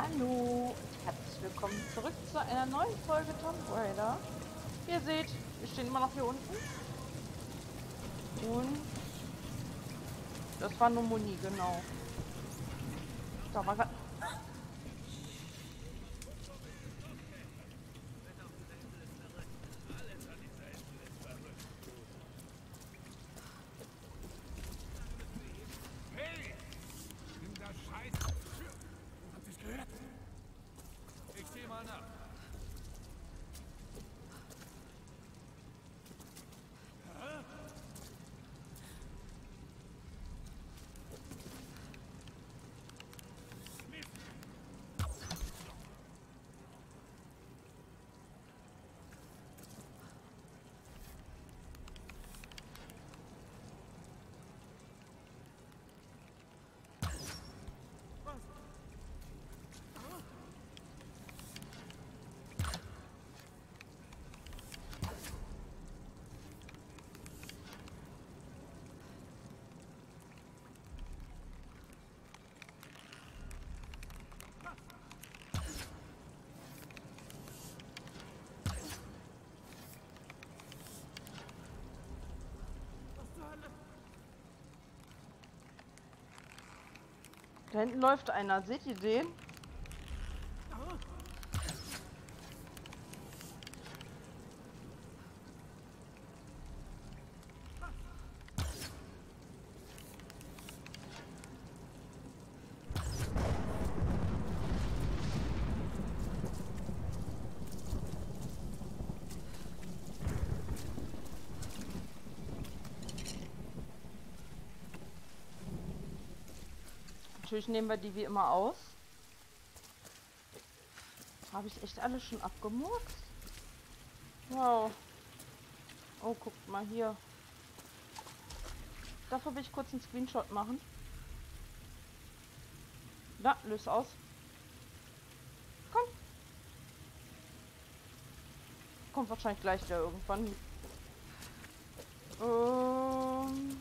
Hallo, herzlich willkommen zurück zu einer neuen Folge Tomb Raider. Ihr seht, wir stehen immer noch hier unten. Und das war nur Moni, genau. Da war grad Hey! Nimm das Scheiß! Habt ihr's gehört? Ich seh mal nach. Da hinten läuft einer. Seht ihr den? Natürlich nehmen wir die wie immer aus. Habe ich echt alles schon abgemurkst? Wow. Oh, guckt mal hier. Dafür will ich kurz einen Screenshot machen. Da, löse aus. Komm. Kommt wahrscheinlich gleich wieder irgendwann. Ähm,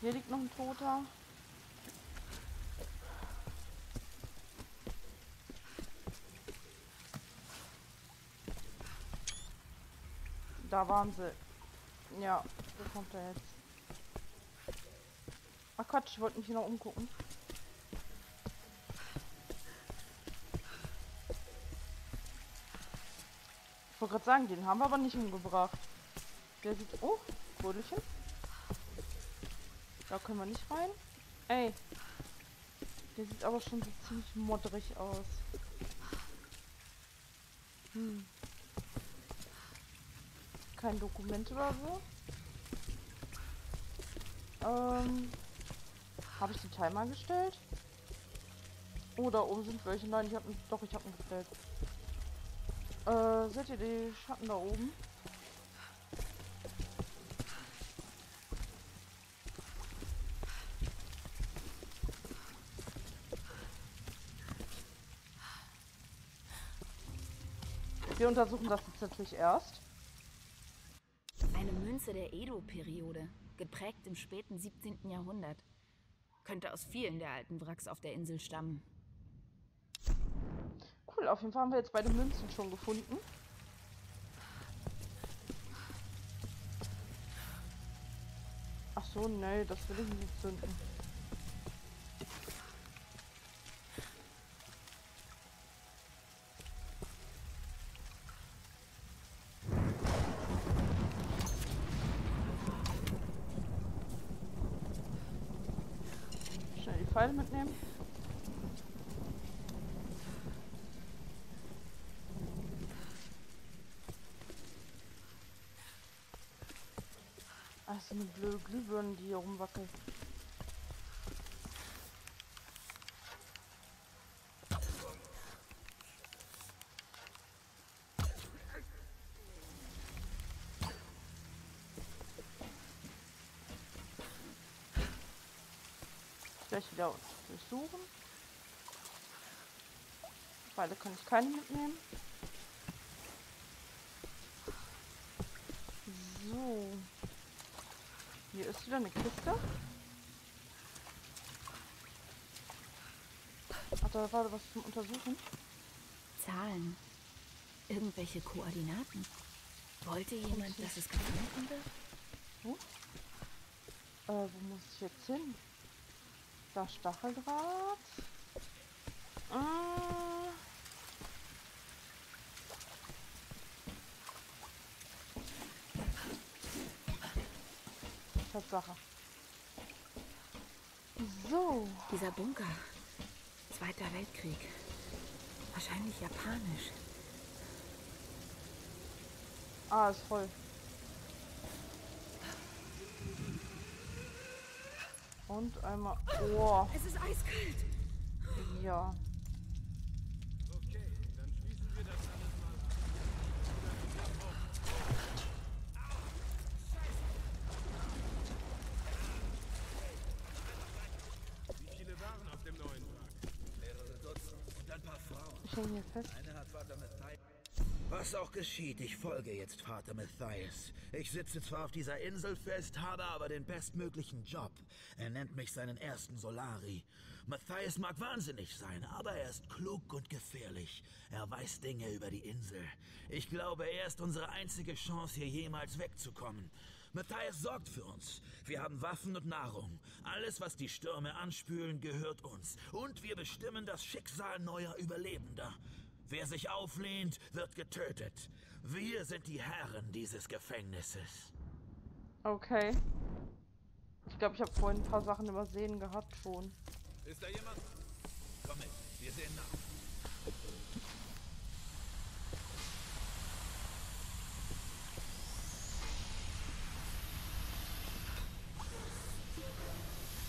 hier liegt noch ein Toter. Da waren sie. Ja, wo kommt er jetzt? Ach Quatsch, ich wollte mich hier noch umgucken. Ich wollte gerade sagen, den haben wir aber nicht umgebracht. Der sieht... Oh, Budelchen. Da können wir nicht rein. Ey. Der sieht aber schon so ziemlich modderig aus. Hm kein Dokument oder so. Ähm, habe ich den Timer gestellt? Oh, da oben sind welche. Nein, ich habe doch, ich habe ihn gestellt. Äh, seht ihr die Schatten da oben? Wir untersuchen das jetzt natürlich erst. Münze der Edo-Periode, geprägt im späten 17. Jahrhundert. Könnte aus vielen der alten Wracks auf der Insel stammen. Cool, auf jeden Fall haben wir jetzt beide Münzen schon gefunden. Ach so, nee, das will ich nicht zünden. Schnell die Pfeile mitnehmen. So eine blöde Glühbirne, die hier rumwackelt. Gleich wieder durchsuchen. Pfeile kann ich keine mitnehmen. So. Hier ist wieder eine Kiste. Ach, da war was zum Untersuchen. Zahlen. Irgendwelche Koordinaten. Wollte jemand, dass es gefunden wird? Äh, wo muss ich jetzt hin? Da Stacheldraht. Äh. Tatsache. So. Dieser Bunker. Zweiter Weltkrieg. Wahrscheinlich japanisch. Ah, ist voll. Und einmal. Oh, Es ist eiskalt. ja. Okay, dann schließen wir das alles mal ab. Wie viele waren auf dem neuen Wrack? Mehrere Dutzend und ein paar Frauen. Ich hänge hier fest. Eine. Was auch geschieht, ich folge jetzt Vater Matthias. Ich sitze zwar auf dieser Insel fest, habe aber den bestmöglichen Job. Er nennt mich seinen ersten Solari. Matthias mag wahnsinnig sein, aber er ist klug und gefährlich. Er weiß Dinge über die Insel. Ich glaube, er ist unsere einzige Chance, hier jemals wegzukommen. Matthias sorgt für uns. Wir haben Waffen und Nahrung. Alles, was die Stürme anspülen, gehört uns. Und wir bestimmen das Schicksal neuer Überlebender. Wer sich auflehnt, wird getötet. Wir sind die Herren dieses Gefängnisses. Okay. Ich glaube, ich habe vorhin ein paar Sachen übersehen gehabt schon. Ist da jemand? Komm mit, wir sehen nach.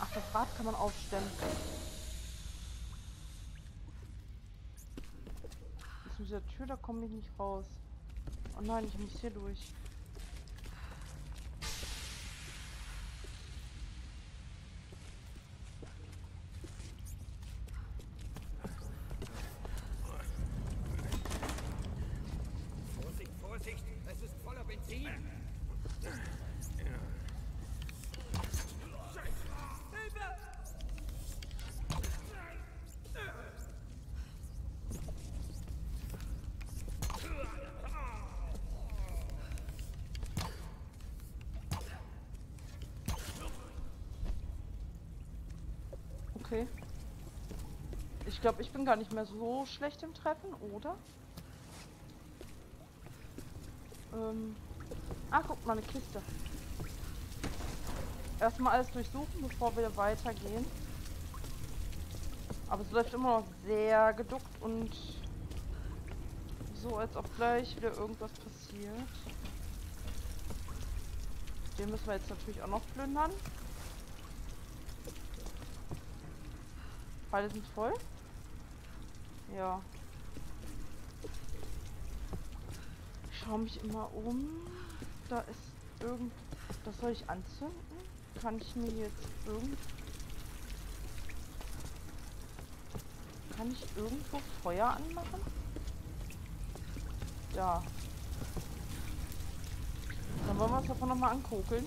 Ach, das Rad kann man aufstellen. Dieser Tür, da komme ich nicht raus. Oh nein, ich muss hier durch. Okay. Ich glaube, ich bin gar nicht mehr so schlecht im Treffen, oder? Ähm. Ah, guck mal, eine Kiste. Erstmal alles durchsuchen, bevor wir weitergehen. Aber es läuft immer noch sehr geduckt und so, als ob gleich wieder irgendwas passiert. Den müssen wir jetzt natürlich auch noch plündern. Beide sind voll? Ja. Ich schaue mich immer um. Da ist irgend... Das soll ich anzünden? Kann ich mir jetzt irgend... Kann ich irgendwo Feuer anmachen? Da. Dann wollen wir uns davon nochmal angucken.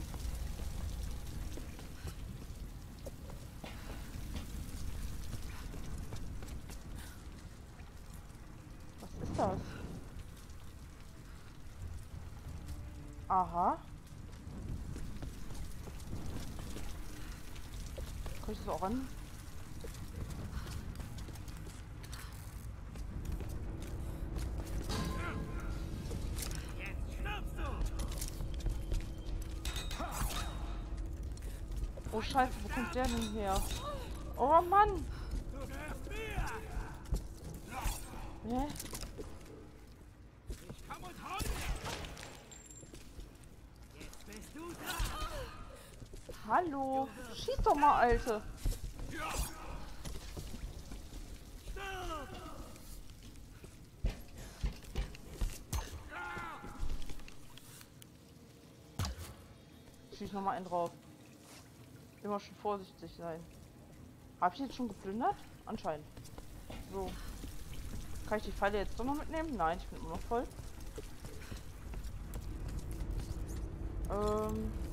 Was ist das? Aha. Kann ich das auch an? Oh Scheiße, wo kommt der denn her? Oh Mann! Hä? Komm und hol Hallo? Schieß doch mal, Alte. Schieß noch mal einen drauf. Immer schon vorsichtig sein. Hab ich jetzt schon geplündert? Anscheinend. So. Kann ich die Pfeile jetzt doch noch mitnehmen? Nein, ich bin immer noch voll. Ähm.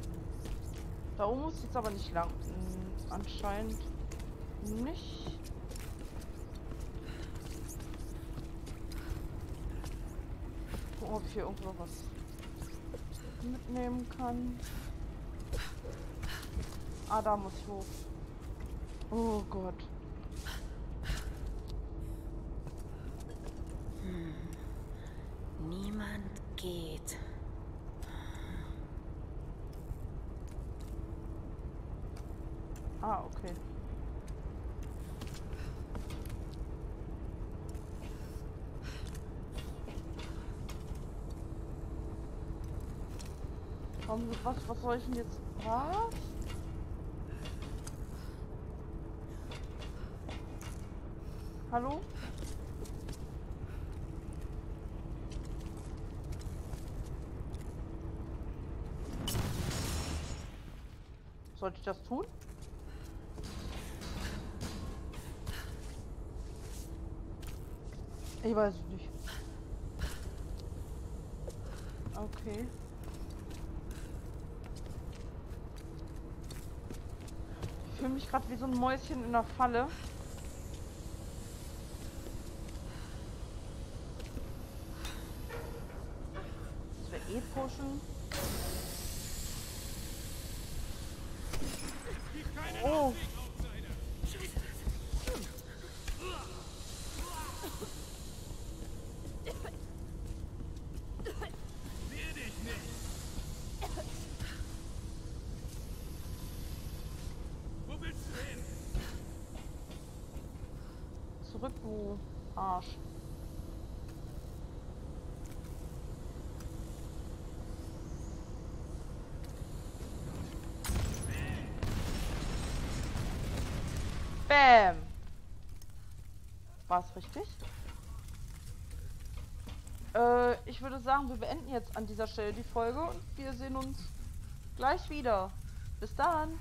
Da oben muss jetzt aber nicht lang. Hm, anscheinend nicht. Gucken, ob ich hier irgendwo was mitnehmen kann. Ah, da muss ich hoch. Oh Gott. Hm. Niemand geht. Ah, okay. Warum, was, was soll ich denn jetzt? Was? Hallo? Sollte ich das tun? Ich weiß es nicht. Okay. Ich fühle mich gerade wie so ein Mäuschen in der Falle. Das wäre eh pushen. Oh. Sehe dich nicht. Wo willst du hin? Zurück, du Arsch. Bam! War es richtig? Äh, ich würde sagen, wir beenden jetzt an dieser Stelle die Folge und wir sehen uns gleich wieder. Bis dann!